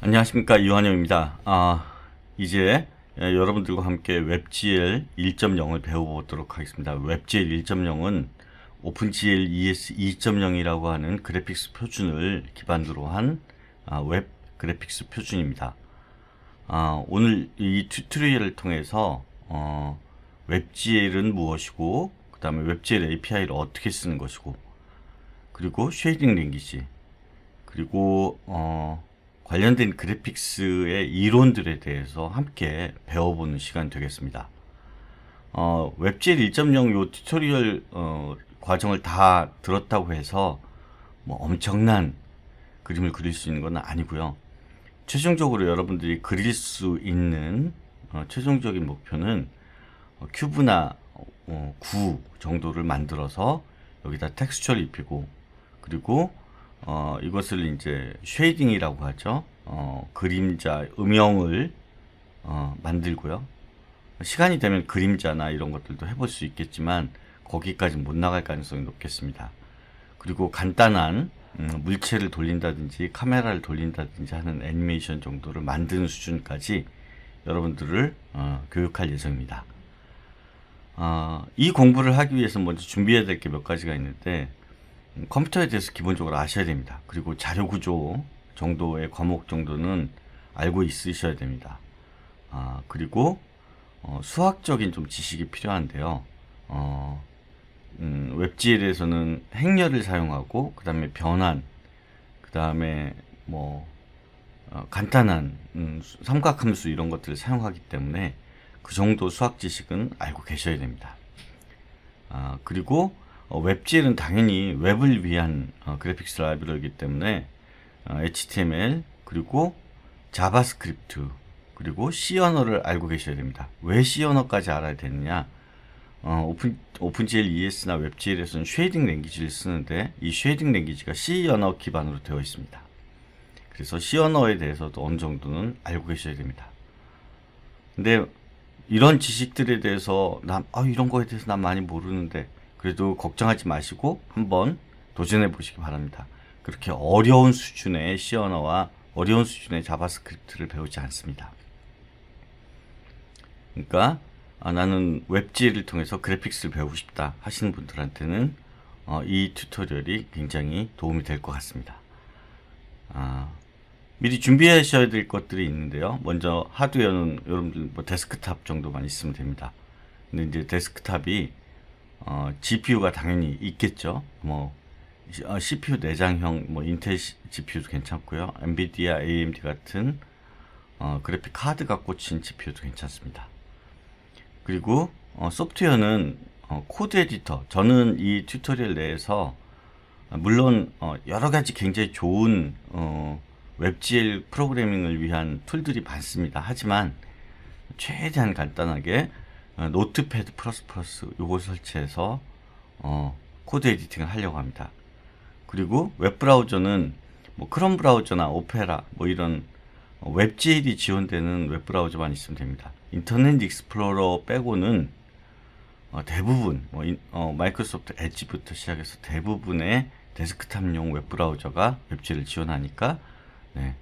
안녕하십니까 이완영입니다. 아 이제 예, 여러분들과 함께 WebGL 1.0을 배워보도록 하겠습니다. WebGL 1.0은 OpenGL ES 2.0이라고 하는 graphics 표준을 기반으로 한웹 아, graphics 표준입니다. 아, 오늘 이 tutorial을 통해서 어, WebGL은 무엇이고 그 다음에 WebGL API를 어떻게 쓰는 것이고 그리고 shading language 그리고 어, 관련된 graphics의 이론들에 대해서 함께 배워보는 시간 되겠습니다. 어, WebGL 1.0 tutorial 어, 과정을 다 들었다고 해서 뭐 엄청난 그림을 그릴 수 있는 건 아니고요. 최종적으로 여러분들이 그릴 수 있는 어, 최종적인 목표는 어, cube나 어, 구 정도를 만들어서 여기다 텍스처를 입히고 그리고 어, 이것을 이제 shading이라고 하죠. 어, 그림자, 음영을 어, 만들고요. 시간이 되면 그림자나 이런 것들도 해볼 수 있겠지만 거기까지 못 나갈 가능성이 높겠습니다. 그리고 간단한 음, 물체를 돌린다든지 카메라를 돌린다든지 하는 애니메이션 정도를 만드는 수준까지 여러분들을 어, 교육할 예정입니다. 어, 이 공부를 하기 위해서 먼저 준비해야 될 게 몇 가지가 있는데 컴퓨터에 대해서 기본적으로 아셔야 됩니다. 그리고 자료 구조 정도의 과목 정도는 알고 있으셔야 됩니다. 아, 그리고 어, 수학적인 좀 지식이 필요한데요. 어, 음, 웹GL에서는 행렬을 사용하고 그 다음에 변환, 그 다음에 뭐 어, 간단한 음, 삼각함수 이런 것들을 사용하기 때문에 그 정도 수학 지식은 알고 계셔야 됩니다. 아, 그리고 어, WebGL은 당연히 웹을 위한 어, graphics 라이브러리이기 때문에 어, HTML 그리고 JavaScript 그리고 C 언어를 알고 계셔야 됩니다. 왜 C 언어까지 알아야 되느냐? 어, Open, OpenGL ES나 WebGL에서는 shading language를 쓰는데 이 shading language가 C 언어 기반으로 되어 있습니다. 그래서 C 언어에 대해서도 어느 정도는 알고 계셔야 됩니다. 근데 이런 지식들에 대해서 난 아, 이런 거에 대해서 난 많이 모르는데 그래도 걱정하지 마시고 한번 도전해 보시기 바랍니다. 그렇게 어려운 수준의 C 언어와 어려운 수준의 JavaScript를 배우지 않습니다. 그러니까 아, 나는 WebGL을 통해서 graphics를 배우고 싶다 하시는 분들한테는 어, 이 tutorial이 굉장히 도움이 될 것 같습니다. 아, 미리 준비하셔야 될 것들이 있는데요. 먼저 하드웨어는 여러분들 뭐 데스크탑 정도만 있으면 됩니다. 근데 이제 데스크탑이 어, GPU가 당연히 있겠죠. 뭐 어, CPU 내장형 뭐 Intel GPU도 괜찮고요. NVIDIA, AMD 같은 어, 그래픽 카드가 꽂힌 GPU도 괜찮습니다. 그리고 어, 소프트웨어는 어, code editor. 저는 이 tutorial 내에서 물론 어, 여러 가지 굉장히 좋은 어, WebGL 프로그래밍을 위한 툴들이 많습니다. 하지만 최대한 간단하게 어, Notepad++ 요걸 설치해서 어, code editing을 하려고 합니다. 그리고 웹브라우저는 뭐 크롬 브라우저나 Opera 뭐 이런 WebGL이 지원되는 웹브라우저만 있으면 됩니다. Internet Explorer 빼고는 어, 대부분 뭐 인, 어, Microsoft Edge부터 시작해서 대부분의 데스크탑용 웹브라우저가 WebGL을 지원하니까 네,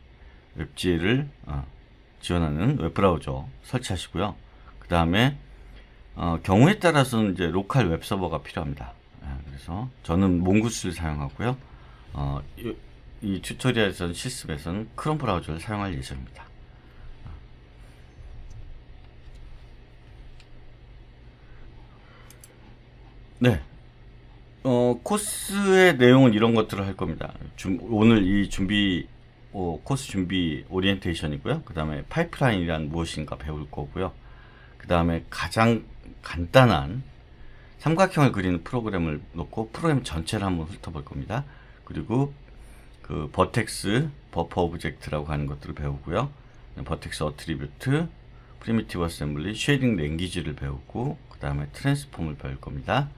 WebGL을 어, 지원하는 웹브라우저 설치하시고요. 그 다음에 어, 경우에 따라서는 이제 local 웹 서버가 필요합니다. 네, 그래서 저는 Mongoose를 사용하고요. 어, 이, 이 tutorial에서는 실습에서는 크롬 브라우저를 사용할 예정입니다. 네. 어, 코스의 내용은 이런 것들을 할 겁니다. 준, 오늘 이 준비, 어, 코스 준비 오리엔테이션이고요. 그 다음에 파이프라인이란 무엇인가 배울 거고요. 그 다음에 가장 간단한 삼각형을 그리는 프로그램을 놓고 프로그램 전체를 한번 훑어볼 겁니다. 그리고 그 vertex buffer object라고 하는 것들을 배우고요. vertex attribute, primitive assembly, shading language를 배우고 그 다음에 transform을 배울 겁니다.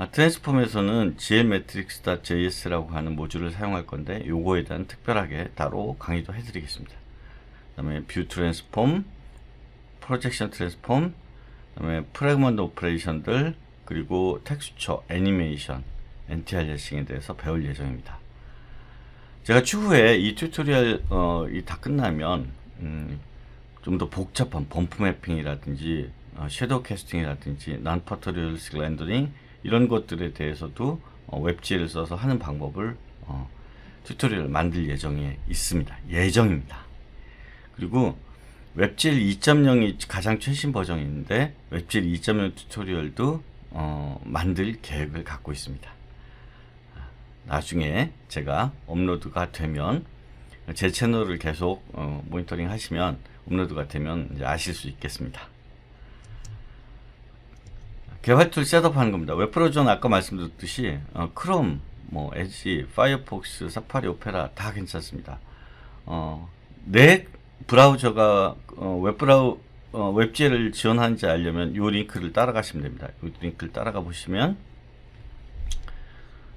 아, transform에서는 glMatrix.js라고 하는 모듈을 사용할 건데 요거에 대한 특별하게 따로 강의도 해드리겠습니다. 그 다음에 view transform, projection transform, 그 다음에 fragment operation들 그리고 텍스처, 애니메이션, anti-aliasing에 대해서 배울 예정입니다. 제가 추후에 이 tutorial 어, 이 다 끝나면 음, 좀 더 복잡한 bump mapping이라든지 어, shadow casting이라든지 non-photorealistic rendering 이런 것들에 대해서도 어, WebGL을 써서 하는 방법을 어, tutorial을 만들 예정에 있습니다. 예정입니다. 그리고 WebGL 2.0이 가장 최신 버전인데 WebGL 2.0 tutorial도 어, 만들 계획을 갖고 있습니다. 나중에 제가 업로드가 되면 제 채널을 계속 어, 모니터링 하시면 업로드가 되면 아실 수 있겠습니다. 개발 툴 setup하는 겁니다. 웹브라우저는 아까 말씀드렸듯이 어, 크롬, 뭐 Edge, Firefox, Safari, Opera 다 괜찮습니다. 어, 내 브라우저가 어, 웹브라우 어, WebGL을 지원하는지 알려면 이 링크를 따라가시면 됩니다. 이 링크를 따라가 보시면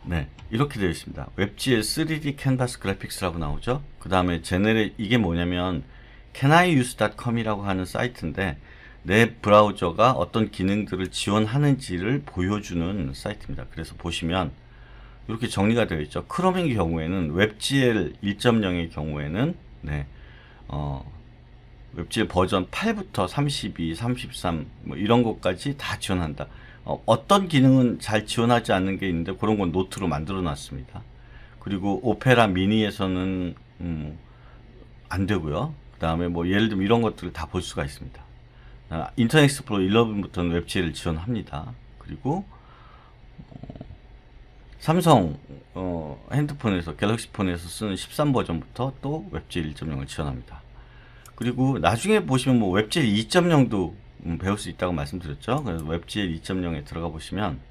네 이렇게 되어 있습니다. WebGL 3D Canvas graphics라고 나오죠. 그 다음에 제네레 이게 뭐냐면 caniuse.com이라고 하는 사이트인데 내 브라우저가 어떤 기능들을 지원하는지를 보여주는 사이트입니다. 그래서 보시면 이렇게 정리가 되어 있죠. Chrome의 경우에는 WebGL 1.0의 경우에는 네, 어, WebGL 버전 8부터 32, 33, 뭐 이런 것까지 다 지원한다. 어, 떤 기능은 잘 지원하지 않는 게 있는데 그런 건 노트로 만들어 놨습니다. 그리고 Opera Mini에서는 음, 안 되고요. 그 다음에 뭐 예를 들면 이런 것들을 다 볼 수가 있습니다. 아, Internet Explorer 11부터는 WebGL을 지원합니다. 그리고 어, 삼성 어, 핸드폰에서 Galaxy 폰에서 쓰는 13 버전부터 또 WebGL 1.0을 지원합니다. 그리고 나중에 보시면 뭐 WebGL 2.0도 음, 배울 수 있다고 말씀드렸죠. 그래서 WebGL 2.0에 들어가 보시면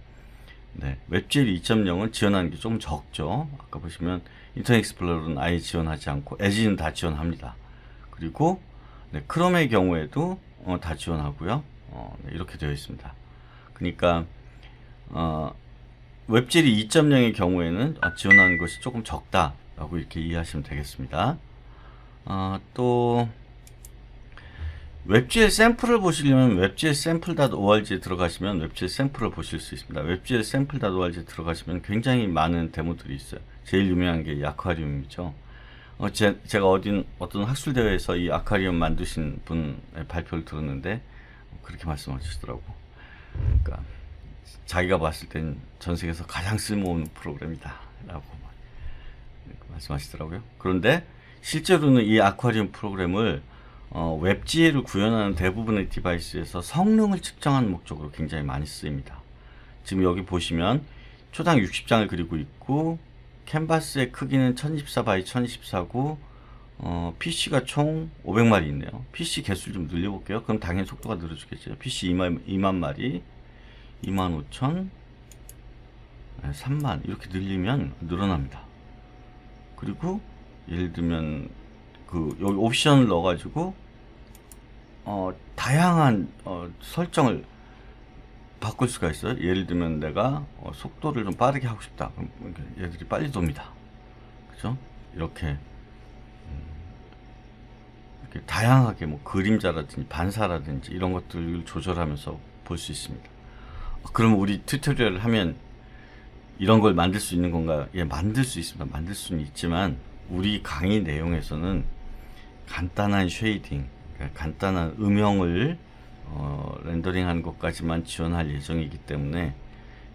네, WebGL 2.0은 지원하는 게좀 적죠. 아까 보시면 Internet Explorer는 아예 지원하지 않고 에지는 다 지원합니다. 그리고 네, Chrome의 경우에도 어, 다 지원하고요. 어, 네, 이렇게 되어 있습니다. 그러니까 어, WebGL 2.0의 경우에는 아, 지원하는 것이 조금 적다라고 이렇게 이해하시면 되겠습니다. 어, 또 WebGL 샘플을 보시려면 WebGL Samples.org에 들어가시면 WebGL 샘플을 보실 수 있습니다. WebGL Samples.org에 들어가시면 굉장히 많은 데모들이 있어요. 제일 유명한 게이 아쿠아리움이죠. 어, 제, 제가 어딘, 어떤 학술 대회에서 이 아쿠아리움 만드신 분의 발표를 들었는데 그렇게 말씀하시더라고. 그러니까 자기가 봤을 땐 전 세계에서 가장 쓸모없는 프로그램이다. 라고 말씀하시더라고요. 그런데 실제로는 이 아쿠아리움 프로그램을 어, WebGL을 구현하는 대부분의 device에서 성능을 측정하는 목적으로 굉장히 많이 쓰입니다. 지금 여기 보시면 초당 60장을 그리고 있고 캔버스의 크기는 1024 x 1024고 어, PC가 총 500마리 있네요. PC 개수를 좀 늘려볼게요. 그럼 당연히 속도가 늘어지겠죠. PC 2만, 2만 마리, 2만 5천, 3만 이렇게 늘리면 늘어납니다. 그리고 예를 들면 그 여기 옵션을 넣어가지고 어, 다양한 어, 설정을 바꿀 수가 있어요. 예를 들면 내가 어, 속도를 좀 빠르게 하고 싶다. 그럼 얘들이 빨리 돕니다. 그죠? 이렇게 음, 이렇게 다양하게 뭐 그림자라든지 반사라든지 이런 것들을 조절하면서 볼 수 있습니다. 그럼 우리 tutorial을 하면 이런 걸 만들 수 있는 건가? 예, 만들 수 있습니다. 만들 수는 있지만 우리 강의 내용에서는 간단한 shading, 그러니까 간단한 음영을 어, rendering하는 것까지만 지원할 예정이기 때문에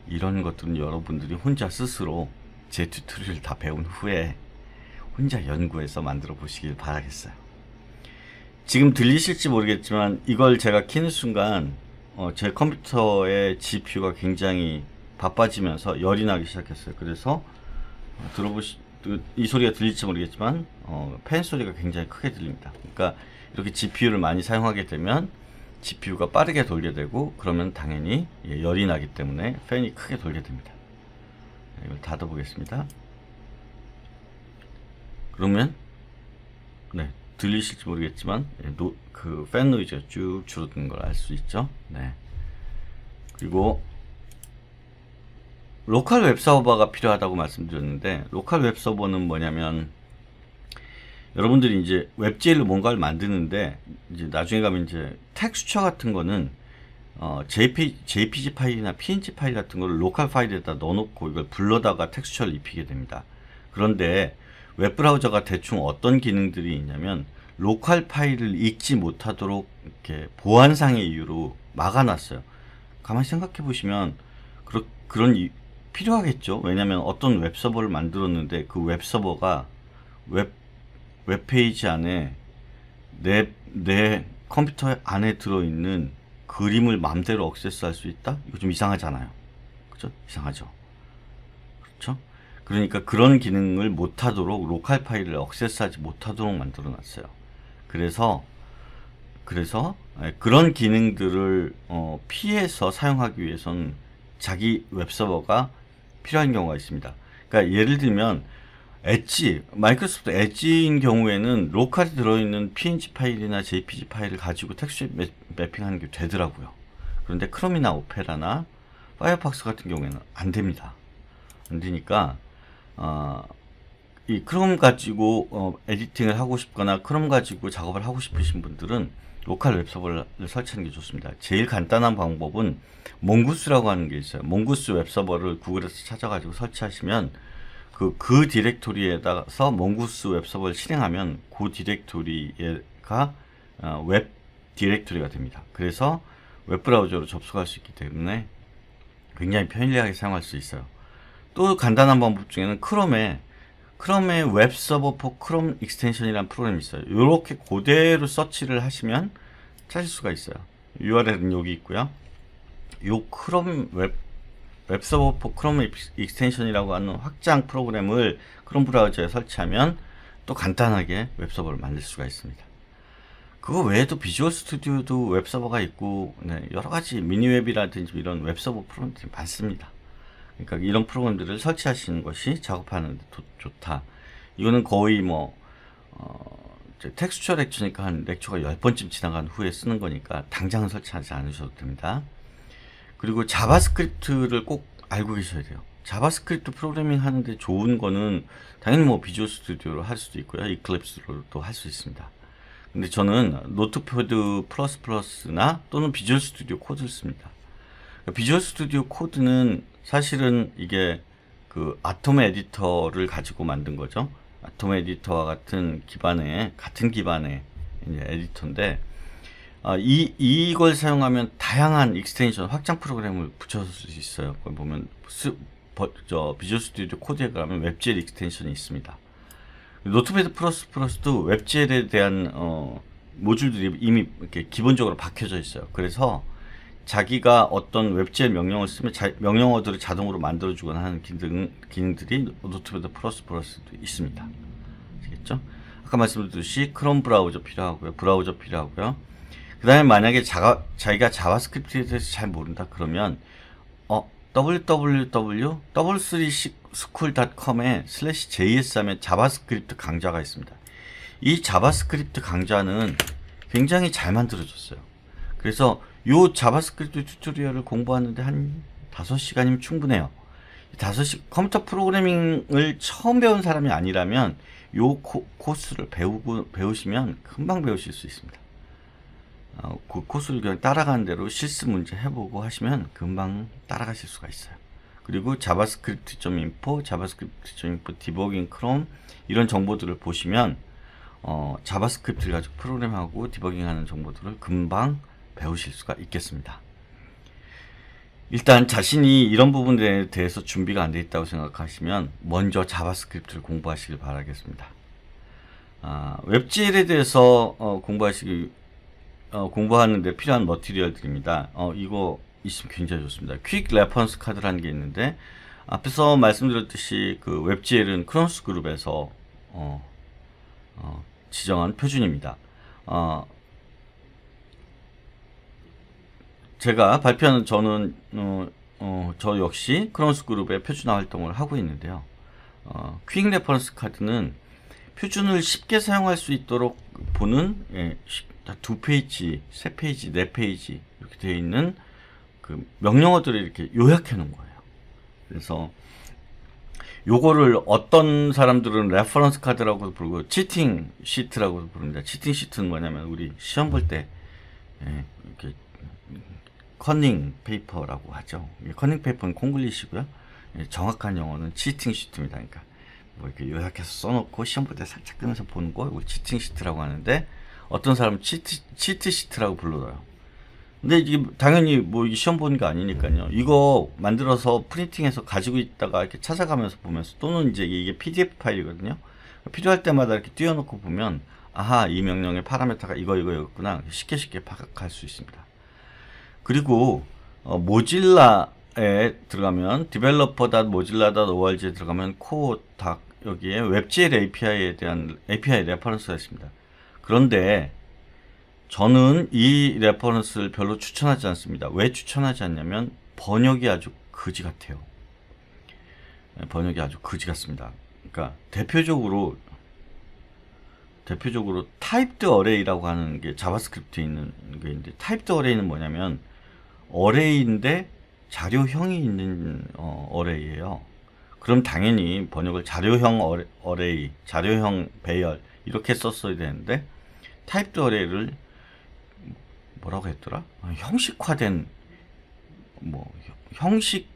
이런 것들은 여러분들이 혼자 스스로 제 tutorial 다 배운 후에 혼자 연구해서 만들어 보시길 바라겠어요. 지금 들리실지 모르겠지만 이걸 제가 키는 순간 어, 제 컴퓨터의 GPU가 굉장히 바빠지면서 열이 나기 시작했어요. 그래서 어, 들어보시 이 소리가 들릴지 모르겠지만 어, 팬 소리가 굉장히 크게 들립니다. 그러니까 이렇게 GPU를 많이 사용하게 되면 GPU가 빠르게 돌게 되고 그러면 당연히 예, 열이 나기 때문에 팬이 크게 돌게 됩니다. 네, 이걸 닫아 보겠습니다. 그러면 네 들리실지 모르겠지만 예, 그팬 노이즈가 쭉 줄어드는 걸 알 수 있죠. 네 그리고 local 웹서버가 필요하다고 말씀드렸는데 local 웹서버는 뭐냐면 여러분들이 이제 WebGL로 뭔가를 만드는데 이제 나중에 가면 이제 텍스처 같은 거는 어, JP, JPG 파일이나 PNG 파일 같은 걸 local 파일에다 넣어놓고 이걸 불러다가 텍스처를 입히게 됩니다. 그런데 웹브라우저가 대충 어떤 기능들이 있냐면 local 파일을 읽지 못하도록 이렇게 보안상의 이유로 막아놨어요. 가만히 생각해 보시면 그러, 그런 이, 필요하겠죠. 왜냐하면 어떤 웹서버를 만들었는데 그 웹서버가 웹 웹페이지 안에 내, 내 컴퓨터 안에 들어있는 그림을 마음대로 access할 수 있다? 이거 좀 이상하잖아요. 그죠? 이상하죠. 그렇죠? 그러니까 그런 기능을 못하도록 local 파일을 access하지 못하도록 만들어 놨어요. 그래서 그래서 예, 그런 기능들을 어, 피해서 사용하기 위해서는 자기 웹서버가 필요한 경우가 있습니다. 그러니까 예를 들면 Edge, Microsoft Edge인 경우에는 local에 들어있는 PNG 파일이나 JPG 파일을 가지고 texture mapping하는 게 되더라고요. 그런데 Chrome이나 Opera나 Firefox 같은 경우에는 안 됩니다. 안 되니까 어, 이 크롬 가지고 어, editing을 하고 싶거나 크롬 가지고 작업을 하고 싶으신 분들은 local 웹서버를 설치하는 게 좋습니다. 제일 간단한 방법은 Mongoose라고 하는 게 있어요. Mongoose 웹서버를 Google에서 찾아가지고 설치하시면 그, 그 디렉토리에다가서 Mongoose 웹서버를 실행하면 그 디렉토리가 어, 웹 디렉토리가 됩니다. 그래서 웹브라우저로 접속할 수 있기 때문에 굉장히 편리하게 사용할 수 있어요. 또 간단한 방법 중에는 Chrome에 Chrome의 Web Server for Chrome Extension이라는 프로그램이 있어요. 이렇게 그대로 서치를 하시면 찾을 수가 있어요. URL은 여기 있고요. 요 Chrome Web Web Server for Chrome Extension이라고 하는 확장 프로그램을 크롬 브라우저에 설치하면 또 간단하게 웹서버를 만들 수가 있습니다. 그거 외에도 Visual Studio도 웹서버가 있고 네, 여러 가지 MiniWeb이라든지 이런 웹서버 프로그램들이 많습니다. 그러니까 이런 프로그램들을 설치하시는 것이 작업하는 데 좋다. 이거는 거의 뭐 어, texture lecture니까 한 lecture가 10번쯤 지나간 후에 쓰는 거니까 당장은 설치하지 않으셔도 됩니다. 그리고 JavaScript를 꼭 알고 계셔야 돼요. JavaScript 프로그래밍 하는데 좋은 거는 당연히 뭐 Visual Studio로 할 수도 있고요. Eclipse로도 할 수 있습니다. 근데 저는 Notepad Plus Plus나 또는 Visual Studio Code를 씁니다. Visual Studio Code는 사실은 이게 그 Atom 에디터를 가지고 만든 거죠. Atom 에디터와 같은 기반의 같은 기반의 에디터인데 아, 이 이걸 사용하면 다양한 extension 확장 프로그램을 붙여줄 수 있어요. 그걸 보면 스, 버, 저 Visual Studio Code에 가면 WebGL extension이 있습니다. Notepad Plus Plus도 WebGL에 대한 어, 모듈들이 이미 이렇게 기본적으로 박혀져 있어요. 그래서 자기가 어떤 WebGL 명령을 쓰면 자, 명령어들을 자동으로 만들어주거나 하는 기능, 기능들이 Notepad Plus Plus도 있습니다. 아시겠죠? 아까 말씀드렸듯이 크롬 브라우저 필요하고요. 브라우저 필요하고요. 그 다음에 만약에 자가, 자기가 JavaScript에 대해서 잘 모른다 그러면 어, www w3schools.com에 slash js 하면 JavaScript 강좌가 있습니다. 이 JavaScript 강좌는 굉장히 잘 만들어졌어요. 그래서 요 JavaScript tutorial을 공부하는데 한 5시간이면 충분해요. 5시 컴퓨터 프로그래밍을 처음 배운 사람이 아니라면 요 코, 코스를 배우고 배우시면 금방 배우실 수 있습니다. 어, 그 코스를 그냥 따라가는 대로 실습 문제 해보고 하시면 금방 따라가실 수가 있어요. 그리고 JavaScript.info, JavaScript.info, debugging Chrome 이런 정보들을 보시면 어, JavaScript를 가지고 프로그램하고 디버깅하는 정보들을 금방 배우실 수가 있겠습니다. 일단 자신이 이런 부분에 대해서 준비가 안 돼 있다고 생각하시면 먼저 JavaScript를 공부하시길 바라겠습니다. 아, WebGL에 대해서 어, 공부하시기 어, 공부하는데 필요한 material들입니다. 어, 이거 있으면 굉장히 좋습니다. quick reference card라는 게 있는데 앞에서 말씀드렸듯이 그 WebGL은 Khronos Group에서 어, 어, 지정한 표준입니다. 어, 제가 발표하는 저는 어, 어, 저 역시 Khronos Group의 표준화 활동을 하고 있는데요. 어, quick reference card는 표준을 쉽게 사용할 수 있도록 보는 예, 두 페이지, 세 페이지, 네 페이지 이렇게 되어 있는 그 명령어들을 이렇게 요약해 놓은 거예요. 그래서 요거를 어떤 사람들은 reference card라고 부르고 cheating sheet라고 부릅니다. cheating sheet는 뭐냐면 우리 시험 볼때 예, 이렇게 커닝 페이퍼라고 하죠. 커닝 페이퍼는 콩글리시고요. 예, 정확한 영어는 cheating sheet입니다. 그러니까 뭐 이렇게 요약해서 써놓고 시험 볼 때 살짝 꺼내면서 보는 거 이걸 cheating sheet라고 하는데 어떤 사람은 cheat cheat sheet라고 불러요. 근데 이게 당연히 뭐 이게 시험 보는 게 아니니까요. 이거 만들어서 printing해서 가지고 있다가 이렇게 찾아가면서 보면서 또는 이제 이게 PDF 파일이거든요. 필요할 때마다 이렇게 띄워놓고 보면 아하 이 명령의 parameter가 이거 이거였구나 쉽게 쉽게 파악할 수 있습니다. 그리고 어, Mozilla에 들어가면 developer.mozilla.org에 들어가면 ko docs 여기에 WebGL API에 대한 API 레퍼런스가 있습니다. 그런데 저는 이 reference를 별로 추천하지 않습니다. 왜 추천하지 않냐면 번역이 아주 거지 같아요. 네, 번역이 아주 거지 같습니다. 그러니까 대표적으로 대표적으로 typed array라고 하는 게 JavaScript에 있는 게 있는데 typed array는 뭐냐면 array인데 자료형이 있는 어, array예요. 그럼 당연히 번역을 자료형 어레, array, 자료형 배열 이렇게 썼어야 되는데 typed array를 뭐라고 했더라? 아, 형식화된 뭐 형식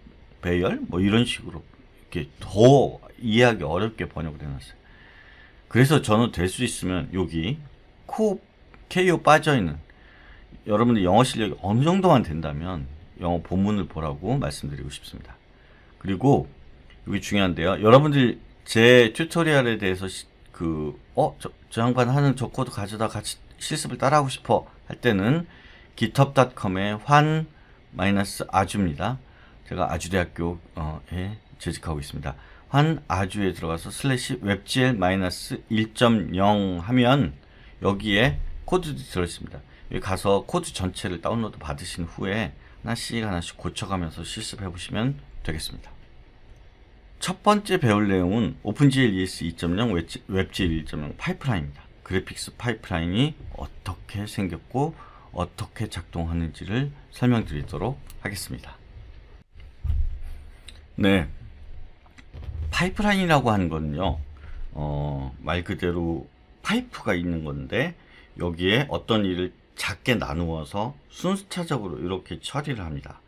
배열 뭐 이런 식으로 이렇게 더 이해하기 어렵게 번역을 해놨어요. 그래서 저는 될 수 있으면 여기 코 KO 빠져 있는 여러분들 영어 실력이 어느 정도만 된다면 영어 본문을 보라고 말씀드리고 싶습니다. 그리고 여기 중요한데요. 여러분들 제 tutorial에 대해서 그, 어, 저, 저 양반 하는 저 코드 가져다 같이 실습을 따라하고 싶어 할 때는 github.com의 hwan 마이너스 ajou입니다. 제가 아주대학교에 재직하고 있습니다. hwan ajou에 들어가서 slash webgl 마이너스 1.0 하면 여기에 코드도 들어있습니다. 여기 가서 코드 전체를 다운로드 받으신 후에 하나씩 하나씩 고쳐가면서 실습해 보시면 되겠습니다. 첫 번째 배울 내용은 OpenGL ES 2.0 WebGL 1.0 파이프라인입니다. graphics 파이프라인이 어떻게 생겼고 어떻게 작동하는지를 설명드리도록 하겠습니다. 네. 파이프라인이라고 하는 거는요, 어, 말 그대로 파이프가 있는 건데, 여기에 어떤 일을 작게 나누어서 순차적으로 이렇게 처리를 합니다.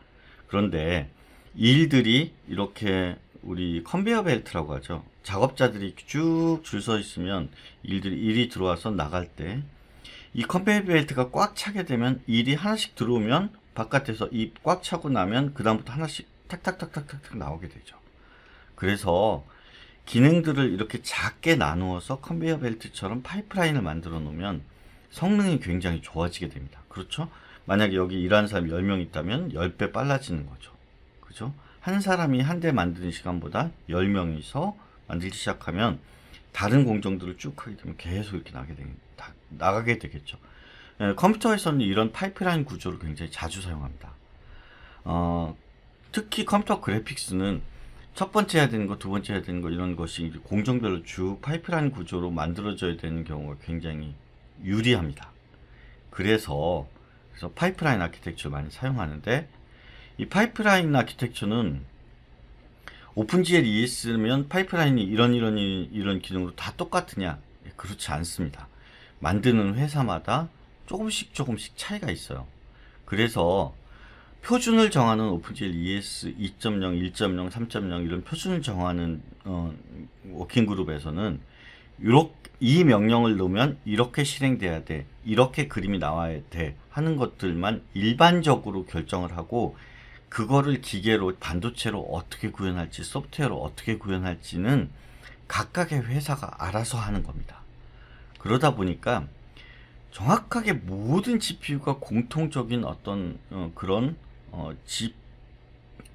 그런데 일들이 이렇게 우리 컨베이어 벨트라고 하죠. 작업자들이 쭉 줄 서 있으면 일들이 일이 들어와서 나갈 때 이 컨베이어 벨트가 꽉 차게 되면 일이 하나씩 들어오면 바깥에서 이 꽉 차고 나면 그 다음부터 하나씩 탁탁탁탁탁탁 나오게 되죠. 그래서 기능들을 이렇게 작게 나누어서 컨베이어 벨트처럼 파이프라인을 만들어 놓으면 성능이 굉장히 좋아지게 됩니다. 그렇죠? 만약에 여기 일하는 사람이 10명 있다면 10배 빨라지는 거죠. 그죠? 한 사람이 한 대 만드는 시간보다 10명이서 만들기 시작하면 다른 공정들을 쭉 하게 되면 계속 이렇게 나게 되, 다, 나가게 되겠죠. 예, 컴퓨터에서는 이런 파이프라인 구조를 굉장히 자주 사용합니다. 어, 특히 컴퓨터 그래픽스는 첫 번째 해야 되는 거, 두 번째 해야 되는 거 이런 것이 공정별로 쭉 파이프라인 구조로 만들어져야 되는 경우가 굉장히 유리합니다. 그래서 그래서 파이프라인 architecture를 많이 사용하는데 이 파이프라인 architecture는 OpenGL ES면 파이프라인이 이런 이런 이런 기능으로 다 똑같으냐? 예, 그렇지 않습니다. 만드는 회사마다 조금씩 조금씩 차이가 있어요. 그래서 표준을 정하는 OpenGL ES 2.0, 1.0, 3.0 이런 표준을 정하는 어, 워킹 그룹에서는 요렇게 이 명령을 넣으면 이렇게 실행돼야 돼. 이렇게 그림이 나와야 돼. 하는 것들만 일반적으로 결정을 하고 그거를 기계로 반도체로 어떻게 구현할지 소프트웨어로 어떻게 구현할지는 각각의 회사가 알아서 하는 겁니다. 그러다 보니까 정확하게 모든 GPU가 공통적인 어떤 어, 그런 어, 집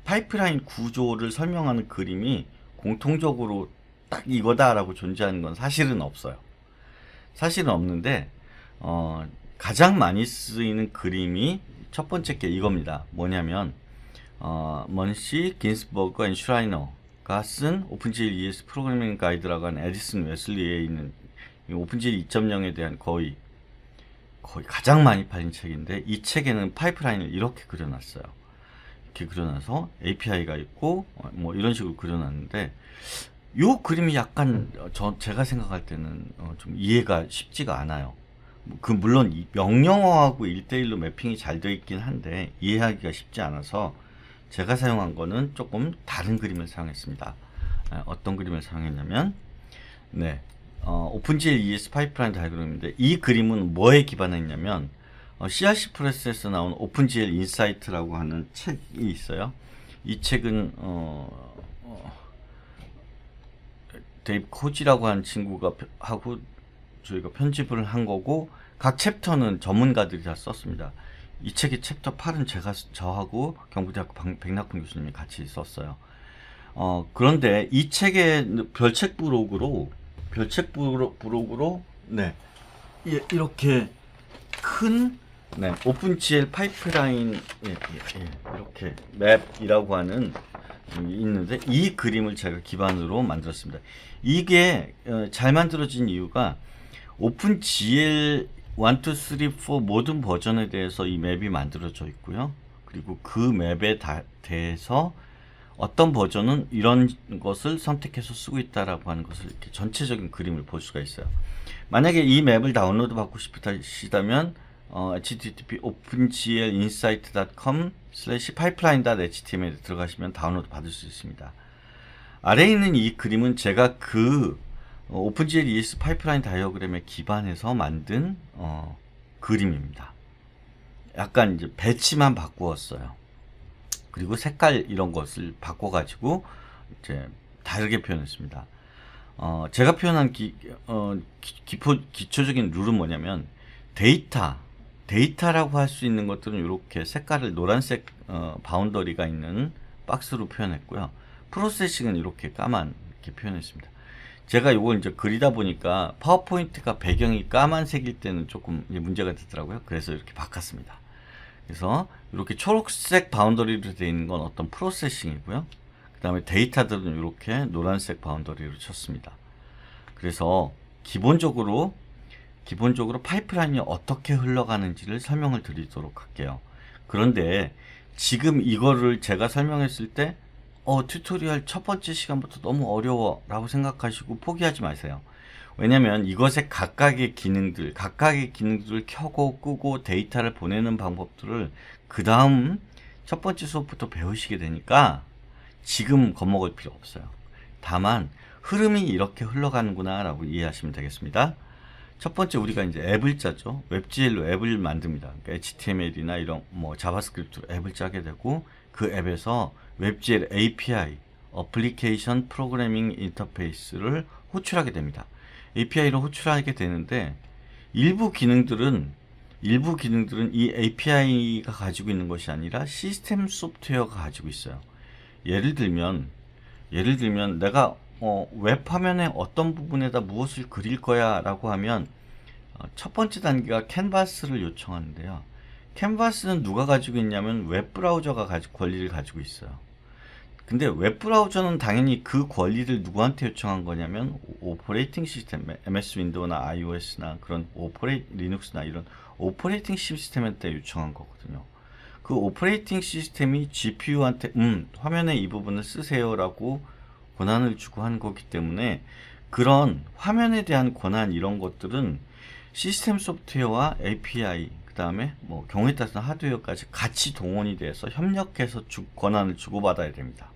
파이프라인 구조를 설명하는 그림이 공통적으로 딱 이거다라고 존재하는 건 사실은 없어요. 사실은 없는데 어, 가장 많이 쓰이는 그림이 첫 번째 게 이겁니다. 뭐냐면 어, 먼시, 긴스버그, 슈라이너가 쓴 OpenGL ES Programming Guide라고 하는 에디슨 웨슬리에 있는 OpenGL 2.0에 대한 거의 거의 가장 많이 팔린 책인데 이 책에는 파이프라인을 이렇게 그려놨어요. 이렇게 그려놔서 API가 있고 어, 뭐 이런 식으로 그려놨는데 요 그림이 약간 저 제가 생각할 때는 어, 좀 이해가 쉽지가 않아요. 그 물론 이 명령어하고 1대1로 매핑이 잘 되어 있긴 한데 이해하기가 쉽지 않아서 제가 사용한 거는 조금 다른 그림을 사용했습니다. 아, 어떤 그림을 사용했냐면 네 어, 오픈GL ES 파이프라인 다이그램인데 이 그림은 뭐에 기반했냐면 어, CRC Press에서 나온 OpenGL Insight라고 하는 책이 있어요. 이 책은 어, 어, 데이브 코지라고 하는 친구가 하고 저희가 편집을 한 거고 각 chapter는 전문가들이 다 썼습니다. 이 책의 챕터 8은 제가 저하고 경북대학교 백낙훈 교수님이 같이 썼어요. 어, 그런데 이 책의 별책 부록으로 별책 부록으로 네 이렇게 큰 네, 오픈GL 파이프라인 예, 예, 예, 이렇게 맵이라고 하는 있는데 이 그림을 제가 기반으로 만들었습니다. 이게 어, 잘 만들어진 이유가 오픈GL 1, 2, 3, 4 모든 버전에 대해서 이 맵이 만들어져 있고요. 그리고 그 맵에 다, 대해서 어떤 버전은 이런 것을 선택해서 쓰고 있다라고 하는 것을 이렇게 전체적인 그림을 볼 수가 있어요. 만약에 이 맵을 다운로드 받고 싶으시다면 어, http openGLinsight.com slash pipeline.html에 들어가시면 다운로드 받을 수 있습니다. 아래에 있는 이 그림은 제가 그 어, 오픈GL ES 파이프라인 다이어그램에 기반해서 만든 어, 그림입니다. 약간 이제 배치만 바꾸었어요. 그리고 색깔 이런 것을 바꿔가지고 이제 다르게 표현했습니다. 어, 제가 표현한 기, 어, 기, 초 기초적인 룰은 뭐냐면 데이터, 데이터라고 할 수 있는 것들은 이렇게 색깔을 노란색 어, boundary가 있는 박스로 표현했고요. processing은 이렇게 까만 이렇게 표현했습니다. 제가 이걸 이제 그리다 보니까 파워포인트가 배경이 까만색일 때는 조금 문제가 되더라고요. 그래서 이렇게 바꿨습니다. 그래서 이렇게 초록색 boundary로 되어 있는 건 어떤 processing이고요. 그 다음에 데이터들은 이렇게 노란색 boundary로 쳤습니다. 그래서 기본적으로 기본적으로 파이프라인이 어떻게 흘러가는지를 설명을 드리도록 할게요. 그런데 지금 이거를 제가 설명했을 때 어, tutorial 첫 번째 시간부터 너무 어려워 라고 생각하시고 포기하지 마세요. 왜냐면 이것의 각각의 기능들, 각각의 기능들을 켜고 끄고 데이터를 보내는 방법들을 그 다음 첫 번째 수업부터 배우시게 되니까 지금 겁먹을 필요 없어요. 다만 흐름이 이렇게 흘러가는구나 라고 이해하시면 되겠습니다. 첫 번째 우리가 이제 앱을 짜죠. WebGL로 앱을 만듭니다. 그러니까 HTML이나 이런 뭐 JavaScript로 앱을 짜게 되고 그 앱에서 WebGL API, application programming interface를 호출하게 됩니다. API로 호출하게 되는데 일부 기능들은 일부 기능들은 이 API가 가지고 있는 것이 아니라 시스템 소프트웨어가 가지고 있어요. 예를 들면 예를 들면 내가 어, 웹 화면의 어떤 부분에다 무엇을 그릴 거야 라고 하면 어, 첫 번째 단계가 캔버스를 요청하는데요. 캔버스는 누가 가지고 있냐면 웹 브라우저가 가지, 권리를 가지고 있어요. 근데 웹브라우저는 당연히 그 권리를 누구한테 요청한 거냐면 operating system, MS 윈도우나 iOS나 그런 operati 리눅스나 이런 operating system한테 요청한 거거든요. 그 operating system이 GPU한테 음 화면에 이 부분을 쓰세요라고 권한을 주고 한 거기 때문에 그런 화면에 대한 권한 이런 것들은 시스템 소프트웨어와 API 그 다음에 뭐 경우에 따라서 하드웨어까지 같이 동원이 돼서 협력해서 주, 권한을 주고받아야 됩니다.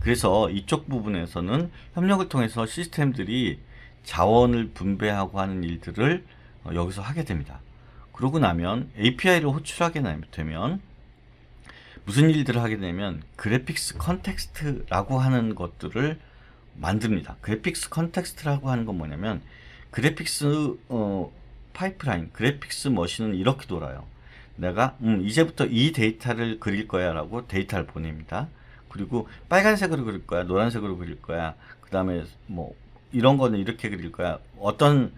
그래서 이쪽 부분에서는 협력을 통해서 시스템들이 자원을 분배하고 하는 일들을 어, 여기서 하게 됩니다. 그러고 나면 API를 호출하게 되면 무슨 일들을 하게 되면 graphics context라고 하는 것들을 만듭니다. graphics context라고 하는 건 뭐냐면 graphics 어, 파이프라인, graphics machine은 이렇게 돌아요. 내가 음, 이제부터 이 데이터를 그릴 거야 라고 데이터를 보냅니다. 그리고 빨간색으로 그릴 거야, 노란색으로 그릴 거야. 그 다음에 뭐 이런 거는 이렇게 그릴 거야. 어떤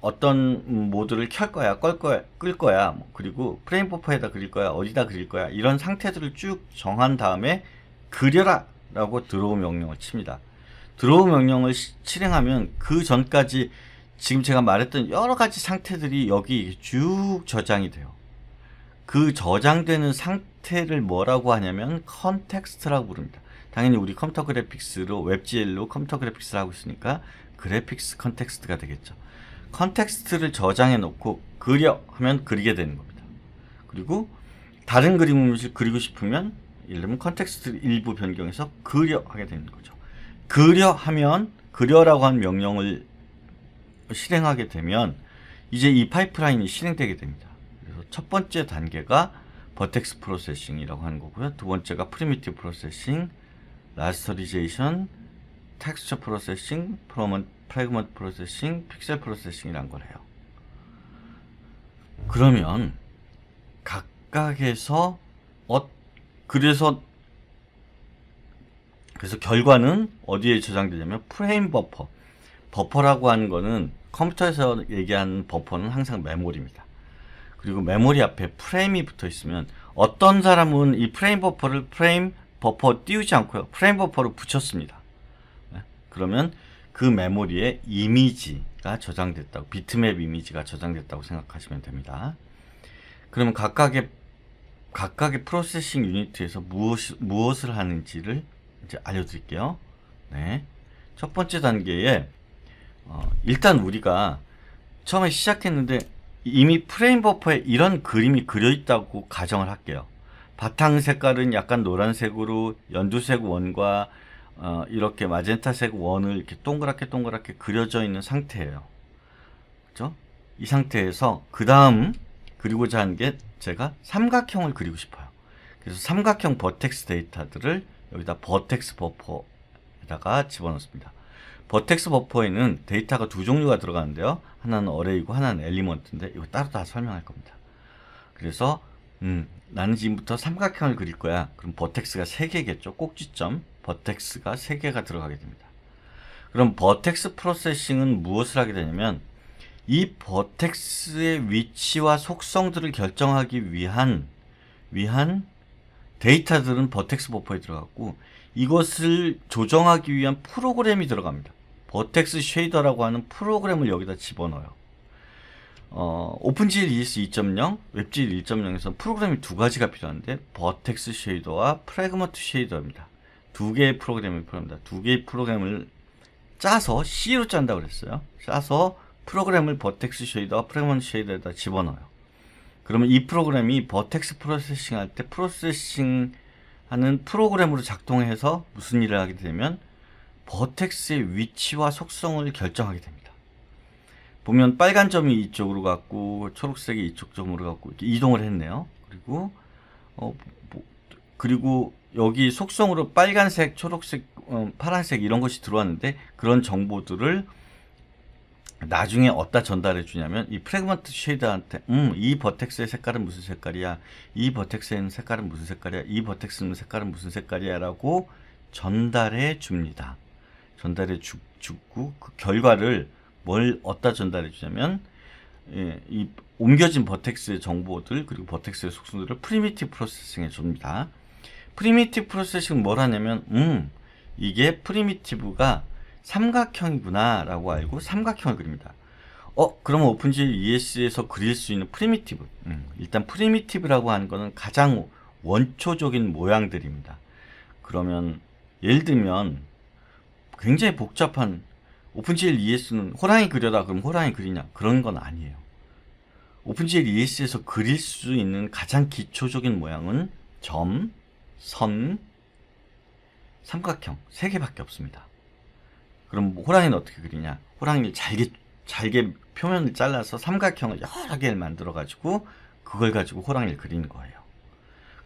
어떤 모드를 켤 거야, 끌 거야, 끌 거야. 뭐 그리고 frame buffer에다 그릴 거야, 어디다 그릴 거야. 이런 상태들을 쭉 정한 다음에 그려라 라고 draw 명령을 칩니다. draw 명령을 시, 실행하면 그 전까지 지금 제가 말했던 여러 가지 상태들이 여기 쭉 저장이 돼요. 그 저장되는 상태를 뭐라고 하냐면 context라고 부릅니다. 당연히 우리 컴퓨터 그래픽스로 웹GL로 컴퓨터 그래픽스를 하고 있으니까 graphics context가 되겠죠. context를 저장해 놓고 그려 하면 그리게 되는 겁니다. 그리고 다른 그림을 그리고 싶으면 예를 들면 context 일부 변경해서 그려 하게 되는 거죠. 그려 하면 그려라고 한 명령을 실행하게 되면 이제 이 파이프라인이 실행되게 됩니다. 그래서 첫 번째 단계가 vertex processing이라고 하는 거고요. 두 번째가 primitive processing, rasterization, texture processing, fragment processing, 픽셀 processing이란 걸 해요. 그러면 각각에서 어 그래서 그래서 결과는 어디에 저장되냐면 프레임 버퍼. 버퍼라고 하는 거는 컴퓨터에서 얘기하는 버퍼는 항상 메모리입니다. 그리고 메모리 앞에 프레임이 붙어 있으면 어떤 사람은 이 프레임 버퍼를 프레임 버퍼 띄우지 않고요. 프레임 버퍼로 붙였습니다. 네? 그러면 그 메모리에 이미지가 저장됐다고 비트맵 이미지가 저장됐다고 생각하시면 됩니다. 그러면 각각의 각각의 processing unit에서 무엇, 무엇을 하는지를 이제 알려드릴게요. 네. 첫 번째 단계에 어, 일단 우리가 처음에 시작했는데 이미 프레임 버퍼에 이런 그림이 그려 있다고 가정을 할게요. 바탕 색깔은 약간 노란색으로 연두색 원과 어, 이렇게 마젠타색 원을 이렇게 동그랗게 동그랗게 그려져 있는 상태예요. 그죠? 이 상태에서 그 다음 그리고자 한 게 제가 삼각형을 그리고 싶어요. 그래서 삼각형 vertex 데이터들을 여기다 vertex 버퍼에다가 집어넣습니다. vertex 버퍼에는 데이터가 두 종류가 들어가는데요. 하나는 array고 하나는 element인데 이거 따로 다 설명할 겁니다. 그래서 음, 나는 지금부터 삼각형을 그릴 거야. 그럼 vertex가 3개겠죠. 꼭지점 vertex가 3개가 들어가게 됩니다. 그럼 vertex processing은 무엇을 하게 되냐면 이 버텍스의 위치와 속성들을 결정하기 위한 위한 데이터들은 vertex 버퍼에 들어갔고 이것을 조정하기 위한 프로그램이 들어갑니다. vertex shader라고 하는 프로그램을 여기다 집어넣어요. 어, OpenGL ES 2.0, WebGL 1.0에서 프로그램이 두 가지가 필요한데 vertex shader와 fragment shader입니다. 두 개의 프로그램이 필요합니다. 두 개의 프로그램을 짜서 C로 짠다고 그랬어요. 짜서 프로그램을 vertex shader와 fragment shader에다 집어넣어요. 그러면 이 프로그램이 vertex processing 할 때 processing 하는 프로그램으로 작동해서 무슨 일을 하게 되면 vertex의 위치와 속성을 결정하게 됩니다. 보면 빨간 점이 이쪽으로 갔고 초록색이 이쪽 점으로 갔고 이렇게 이동을 했네요. 그리고 어, 뭐, 그리고 여기 속성으로 빨간색, 초록색, 어, 파란색 이런 것이 들어왔는데 그런 정보들을 나중에 어디다 전달해 주냐면 이 fragment shader한테 음, 이 vertex의 색깔은 무슨 색깔이야? 이 vertex의 색깔은 무슨 색깔이야? 이 vertex의 색깔은 무슨 색깔이야? 라고 전달해 줍니다. 전달해 주, 주고 그 결과를 뭘 어디다 전달해 주냐면 예, 이 옮겨진 vertex의 정보들 그리고 vertex의 속성들을 primitive processing해 줍니다. primitive processing은 뭘 하냐면 음 이게 primitive가 삼각형이구나 라고 알고 삼각형을 그립니다. 어 그러면 OpenGL ES에서 그릴 수 있는 primitive 음, 일단 primitive라고 하는 것은 가장 원초적인 모양들입니다. 그러면 예를 들면 굉장히 복잡한 OpenGL ES는 호랑이 그려다 그럼 호랑이 그리냐 그런 건 아니에요. OpenGL ES에서 그릴 수 있는 가장 기초적인 모양은 점, 선, 삼각형 세 개밖에 없습니다. 그럼 호랑이는 어떻게 그리냐? 호랑이를 잘게 잘게 표면을 잘라서 삼각형을 여러 개를 만들어 가지고 그걸 가지고 호랑이를 그리는 거예요.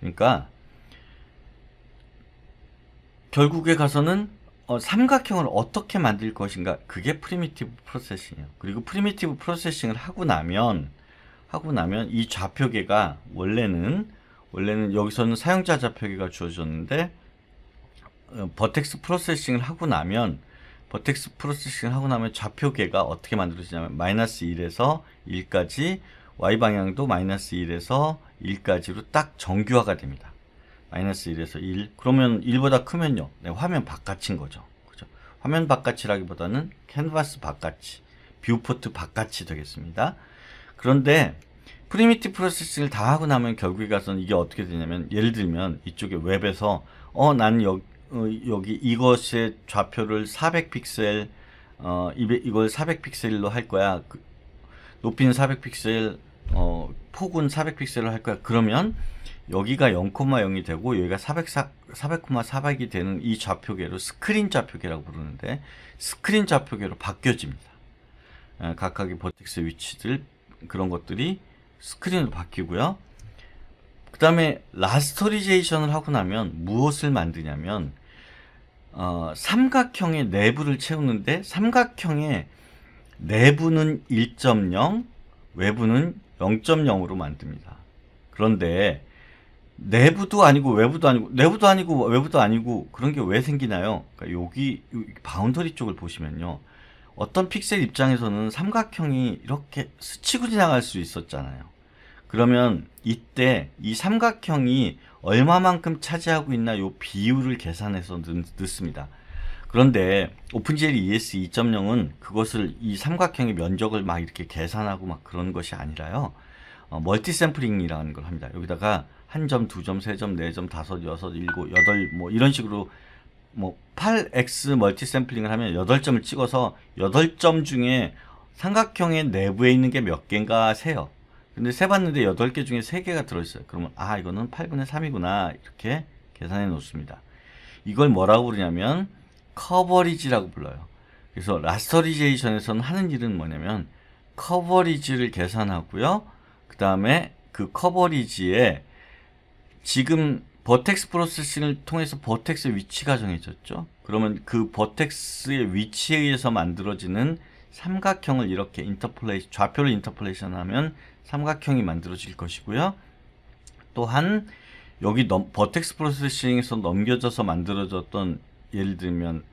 그러니까 결국에 가서는 어, 삼각형을 어떻게 만들 것인가 그게 primitive processing이에요. 그리고 primitive processing을 하고 나면 하고 나면 이 좌표계가 원래는 원래는 여기서는 사용자 좌표계가 주어졌는데 어, vertex processing을 하고 나면 vertex processing을 하고 나면 좌표계가 어떻게 만들어지냐면 마이너스 1에서 1까지 y 방향도 마이너스 1에서 1까지로 딱 정규화가 됩니다. 마이너스 1에서 1. 그러면 1보다 크면요. 네, 화면 바깥인 거죠. 그죠? 화면 바깥이라기보다는 캔버스 바깥이, viewport 바깥이 되겠습니다. 그런데 primitive processing을 다 하고 나면 결국에 가서는 이게 어떻게 되냐면 예를 들면 이쪽에 웹에서 어, 난 여, 어, 여기 이것의 좌표를 400픽셀 어, 이걸 400픽셀로 할 거야. 그, 높이는 400픽셀, 어, 폭은 400픽셀을 할 거야. 그러면 여기가 0,0이 되고 여기가 400, 400,400이 되는 이 좌표계로 스크린 좌표계라고 부르는데 스크린 좌표계로 바뀌어집니다. 에, 각각의 vertex 위치들 그런 것들이 스크린으로 바뀌고요. 그 다음에 rasterization을 하고 나면 무엇을 만드냐면 어, 삼각형의 내부를 채우는데 삼각형의 내부는 1.0, 외부는 0.0으로 만듭니다. 그런데 내부도 아니고 외부도 아니고 내부도 아니고 외부도 아니고 그런 게 왜 생기나요? 그러니까 여기, 여기 boundary 쪽을 보시면요. 어떤 픽셀 입장에서는 삼각형이 이렇게 스치고 지나갈 수 있었잖아요. 그러면 이때 이 삼각형이 얼마만큼 차지하고 있나 요 비율을 계산해서 넣, 습니다 그런데 OpenGL ES 2.0은 그것을 이 삼각형의 면적을 막 이렇게 계산하고 막 그런 것이 아니라요. 어, multi sampling이라는 걸 합니다. 여기다가 한 점, 두 점, 세 점, 네 점, 다섯, 여섯, 일곱, 여덟 뭐 이런 식으로 뭐 8x 멀티 샘플링을 하면 8점을 찍어서 8점 중에 삼각형의 내부에 있는 게 몇 개인가 세요. 근데 세봤는데 8개 중에 3개가 들어있어요. 그러면 아 이거는 8분의 3이구나 이렇게 계산해 놓습니다. 이걸 뭐라고 부르냐면 coverage라고 불러요. 그래서 rasterization에서는 하는 일은 뭐냐면 coverage를 계산하고요. 그 다음에 그 coverage에 지금 vertex processing을 통해서 vertex의 위치가 정해졌죠. 그러면 그 vertex의 위치에 의해서 만들어지는 삼각형을 이렇게 interpolation, 좌표를 interpolation 하면 삼각형이 만들어질 것이고요. 또한 여기 넘, vertex processing에서 넘겨져서 만들어졌던 예를 들면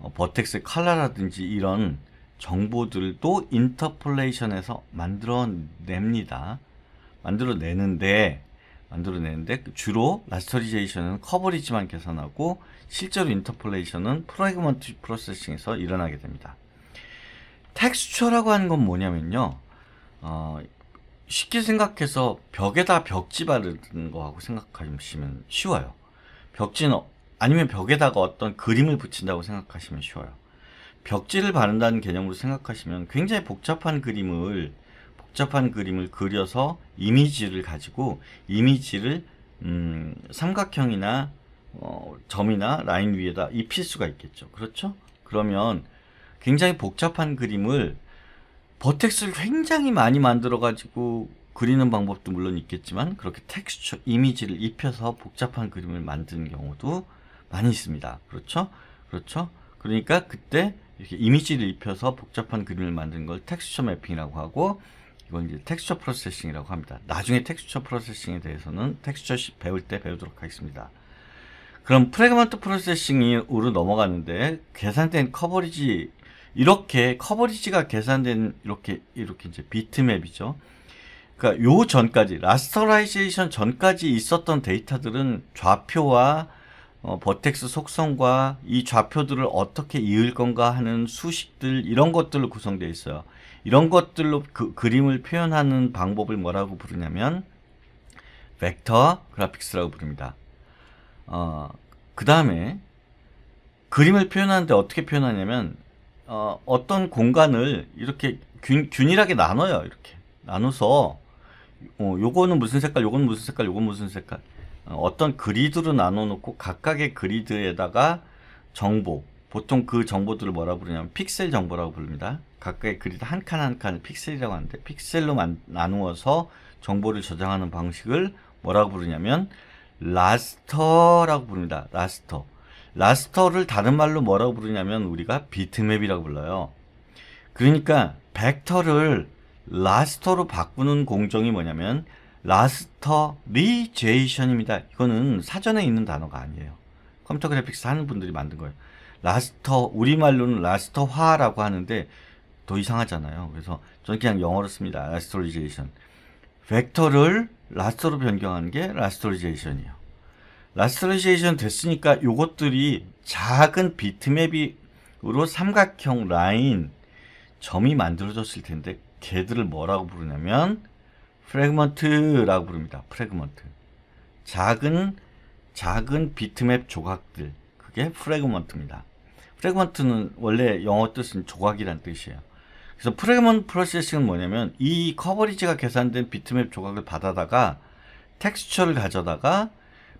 어, vertex의 컬러라든지 이런 정보들도 인터폴레이션에서 만들어냅니다. 만들어내는데 만들어내는데 주로 rasterization은 coverage만 계산하고 실제로 interpolation은 fragment processing에서 일어나게 됩니다. texture라고 하는 건 뭐냐면요. 어, 쉽게 생각해서 벽에다 벽지 바르는 거하고 생각하시면 쉬워요. 벽지는 아니면 벽에다가 어떤 그림을 붙인다고 생각하시면 쉬워요. 벽지를 바른다는 개념으로 생각하시면 굉장히 복잡한 그림을 복잡한 그림을 그려서 이미지를 가지고 이미지를 음, 삼각형이나 어, 점이나 라인 위에다 입힐 수가 있겠죠. 그렇죠? 그러면 굉장히 복잡한 그림을 vertex를 굉장히 많이 만들어 가지고 그리는 방법도 물론 있겠지만 그렇게 텍스처 이미지를 입혀서 복잡한 그림을 만드는 경우도 많이 있습니다. 그렇죠? 그렇죠? 그러니까 그때 이렇게 이미지를 입혀서 복잡한 그림을 만드는 걸 texture mapping이라고 하고 이건 이제 texture processing이라고 합니다. 나중에 texture processing에 대해서는 텍스처 배울 때 배우도록 하겠습니다. 그럼 fragment processing으로 넘어가는데 계산된 coverage 이렇게 coverage가 계산된 이렇게 이렇게 이제 비트맵이죠. 그러니까 요 전까지 rasterization 전까지 있었던 데이터들은 좌표와 어, vertex 속성과 이 좌표들을 어떻게 이을 건가 하는 수식들 이런 것들로 구성되어 있어요. 이런 것들로 그 그림을 표현하는 방법을 뭐라고 부르냐면 벡터 그래픽스라고 부릅니다. 어, 그 다음에 그림을 표현하는데 어떻게 표현하냐면 어, 어떤 공간을 이렇게 균, 균일하게 나눠요. 이렇게 나눠서 어, 요거는 무슨 색깔, 요거는 무슨 색깔, 요건 무슨 색깔 어, 어떤 그리드로 나눠 놓고 각각의 그리드에다가 정보 보통 그 정보들을 뭐라 부르냐면 픽셀 정보라고 부릅니다. 각각의 그리드 한 칸 한 칸을 픽셀이라고 하는데 픽셀로 만, 나누어서 정보를 저장하는 방식을 뭐라고 부르냐면 raster라고 부릅니다. raster. raster를 다른 말로 뭐라고 부르냐면 우리가 비트맵이라고 불러요. 그러니까 벡터를 raster로 바꾸는 공정이 뭐냐면 rasterization입니다. 이거는 사전에 있는 단어가 아니에요. 컴퓨터 graphics 하는 분들이 만든 거예요. raster 우리말로는 raster화라고 하는데 더 이상하잖아요. 그래서 저는 그냥 영어로 씁니다. rasterization. 벡터를 raster로 변경하는 게 rasterization이에요. rasterization 됐으니까 요것들이 작은 비트맵으로 삼각형 라인 점이 만들어졌을 텐데 걔들을 뭐라고 부르냐면 fragment라고 부릅니다. fragment. 작은 작은 비트맵 조각들 그게 fragment입니다. fragment는 원래 영어 뜻은 조각이란 뜻이에요. 그래서 fragment processing은 뭐냐면 이 coverage가 계산된 비트맵 조각을 받아다가 텍스처를 가져다가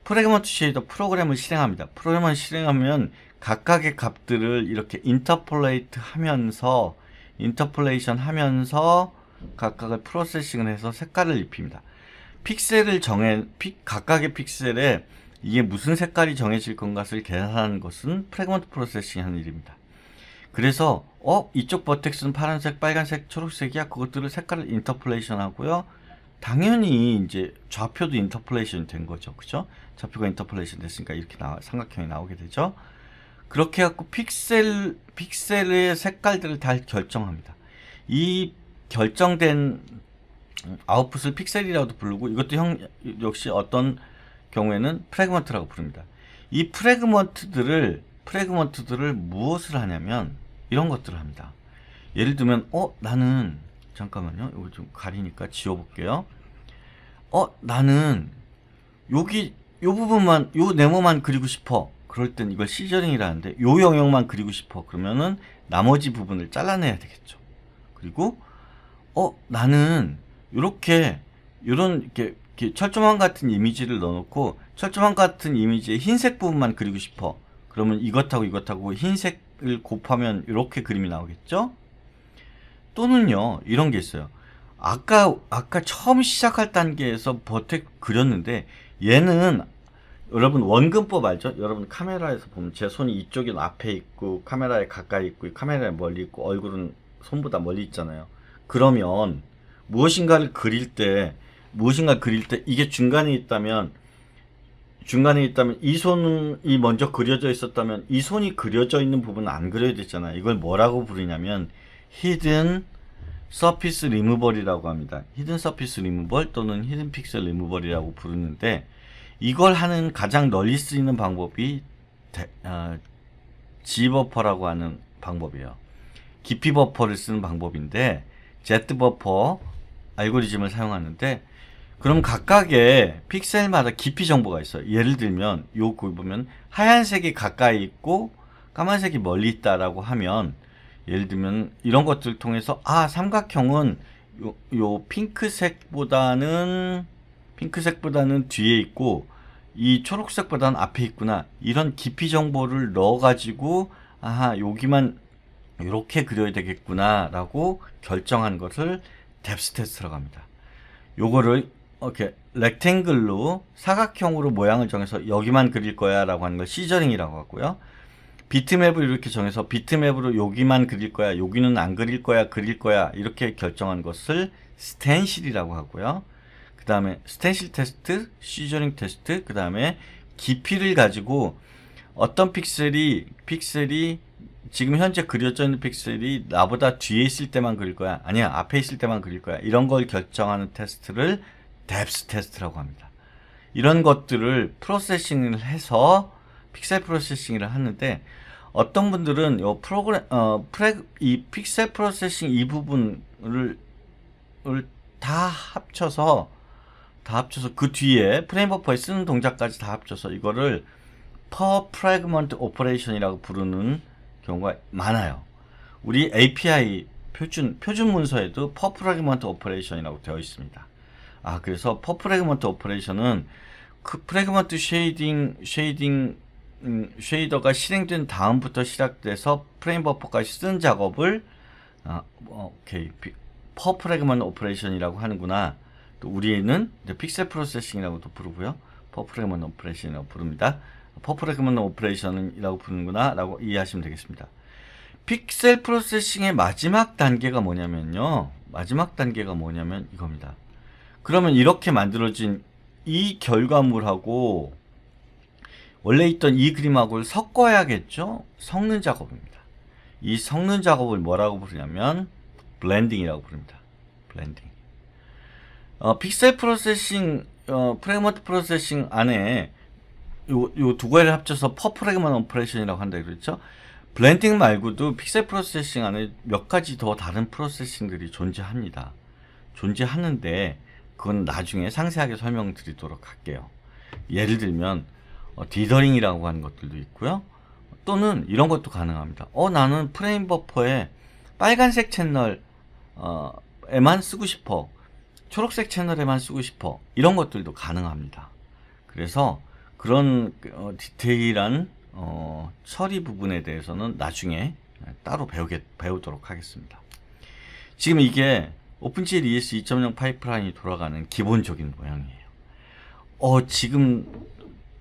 fragment shader 프로그램을 실행합니다. 프로그램을 실행하면 각각의 값들을 이렇게 interpolate 하면서 interpolation 하면서 각각을 processing을 해서 색깔을 입힙니다. 픽셀을 정해 픽, 각각의 픽셀에 이게 무슨 색깔이 정해질 것을 계산하는 것은 fragment processing 하는 일입니다. 그래서 어 이쪽 vertex는 파란색, 빨간색, 초록색이야. 그것들을 색깔을 interpolation 하고요. 당연히 이제 좌표도 interpolation 된 거죠. 그죠? 좌표가 interpolation 됐으니까 이렇게 나 삼각형이 나오게 되죠. 그렇게 해갖고 픽셀, 픽셀의 색깔들을 다 결정합니다. 이 결정된 아웃풋을 픽셀이라고도 부르고 이것도 형, 역시 어떤 경우에는 fragment라고 부릅니다. 이 fragment들을, fragment들을 무엇을 하냐면 이런 것들을 합니다. 예를 들면, 어, 나는, 잠깐만요. 이거 좀 가리니까 지워 볼게요. 어, 나는 여기, 요 부분만, 요 네모만 그리고 싶어. 그럴 땐 이걸 scissoring이라는데, 요 영역만 그리고 싶어. 그러면은 나머지 부분을 잘라내야 되겠죠. 그리고, 어, 나는 요렇게, 요런, 이렇게, 이렇게 철조망 같은 이미지를 넣어놓고, 철조망 같은 이미지의 흰색 부분만 그리고 싶어. 그러면 이것하고 이것하고 흰색을 곱하면 이렇게 그림이 나오겠죠? 또는요, 이런 게 있어요. 아까, 아까 처음 시작할 단계에서 버텍 그렸는데, 얘는, 여러분 원근법 알죠? 여러분 카메라에서 보면 제 손이 이쪽에 앞에 있고, 카메라에 가까이 있고, 카메라에 멀리 있고, 얼굴은 손보다 멀리 있잖아요. 그러면, 무엇인가를 그릴 때, 무엇인가 그릴 때, 이게 중간에 있다면, 중간에 있다면 이 손이 먼저 그려져 있었다면 이 손이 그려져 있는 부분은 안 그려야 되잖아요. 이걸 뭐라고 부르냐면 히든 서피스 리무벌이라고 합니다. 히든 서피스 리무벌 또는 히든 픽셀 리무벌이라고 부르는데 이걸 하는 가장 널리 쓰이는 방법이 데, 어, G버퍼라고 하는 방법이에요. 깊이 버퍼를 쓰는 방법인데 Z 버퍼 알고리즘을 사용하는데 그럼 각각의 픽셀마다 깊이 정보가 있어요. 예를 들면 요글 보면 하얀색이 가까이 있고 까만색이 멀리 있다라고 하면 예를 들면 이런 것들을 통해서 아 삼각형은 요, 요 핑크색보다는 핑크색보다는 뒤에 있고 이 초록색보다는 앞에 있구나 이런 깊이 정보를 넣어 가지고 아하 여기만 이렇게 그려야 되겠구나 라고 결정한 것을 depth test라고 합니다 요거를 이렇게 rectangle로 사각형으로 모양을 정해서 여기만 그릴 거야 라고 하는 걸 scissoring이라고 하고요. 비트맵을 이렇게 정해서 비트맵으로 여기만 그릴 거야, 여기는 안 그릴 거야, 그릴 거야 이렇게 결정한 것을 stencil이라고 하고요. 그 다음에 stencil test, scissoring test, 그 다음에 깊이를 가지고 어떤 픽셀이 픽셀이 지금 현재 그려져 있는 픽셀이 나보다 뒤에 있을 때만 그릴 거야, 아니야 앞에 있을 때만 그릴 거야 이런 걸 결정하는 테스트를 depth test라고 합니다. 이런 것들을 processing을 해서 pixel processing을 하는데 어떤 분들은 요 프로그램 어 프레 이 pixel processing 이 부분을 다 합쳐서 다 합쳐서 그 뒤에 frame buffer에 쓰는 동작까지 다 합쳐서 이거를 per fragment operation이라고 부르는 경우가 많아요. 우리 API 표준 표준 문서에도 fragment operation이라고 되어 있습니다. 아, 그래서 per fragment operation은 그 fragment shading, shading, 음, shader가 실행된 다음부터 시작돼서 frame buffer까지 쓴 작업을 아, 오케이. per fragment operation이라고 하는구나. 또 우리는 pixel processing이라고도 부르고요. per fragment operation이라고 부릅니다. per fragment operation이라고 부르는구나 라고 이해하시면 되겠습니다. pixel processing의 마지막 단계가 뭐냐면요. 마지막 단계가 뭐냐면 이겁니다. 그러면 이렇게 만들어진 이 결과물하고 원래 있던 이 그림하고를 섞어야겠죠? 섞는 작업입니다. 이 섞는 작업을 뭐라고 부르냐면 blending이라고 부릅니다. blending. 어, pixel processing, 어, fragment processing 안에 요, 요 두 개를 합쳐서 per fragment operation이라고 한다 그랬죠? blending 말고도 pixel processing 안에 몇 가지 더 다른 processing들이 존재합니다. 존재하는데 그건 나중에 상세하게 설명드리도록 할게요. 예를 들면 어, dithering이라고 하는 것들도 있고요. 또는 이런 것도 가능합니다. 어 나는 frame buffer에 빨간색 채널 어, 에만 쓰고 싶어. 초록색 채널에만 쓰고 싶어. 이런 것들도 가능합니다. 그래서 그런 어, 디테일한 어, 처리 부분에 대해서는 나중에 따로 배우게, 배우도록 하겠습니다. 지금 이게 OpenGL ES 2.0 pipeline이 돌아가는 기본적인 모양이에요. 어, 지금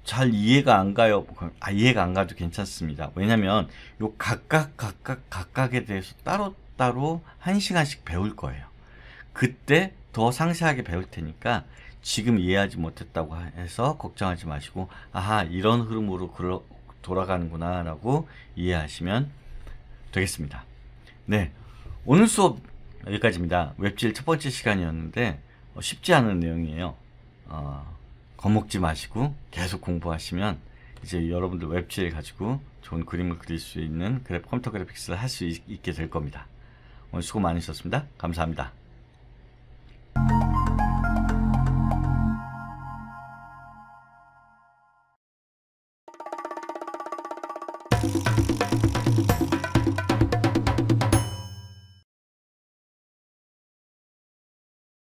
잘 이해가 안 가요. 아, 이해가 안 가도 괜찮습니다. 왜냐면 요 각각 각각 각각에 대해서 따로 따로 한 시간씩 배울 거예요. 그때 더 상세하게 배울 테니까 지금 이해하지 못했다고 해서 걱정하지 마시고 아하 이런 흐름으로 돌아가는구나 라고 이해하시면 되겠습니다. 네 오늘 수업 여기까지입니다. 웹질 첫 번째 시간이었는데 어, 쉽지 않은 내용이에요. 어, 겁먹지 마시고 계속 공부하시면 이제 여러분들 웹질 가지고 좋은 그림을 그릴 수 있는 그래프 컴퓨터 그래픽스를 할 수 있게 될 겁니다. 오늘 수고 많으셨습니다. 감사합니다.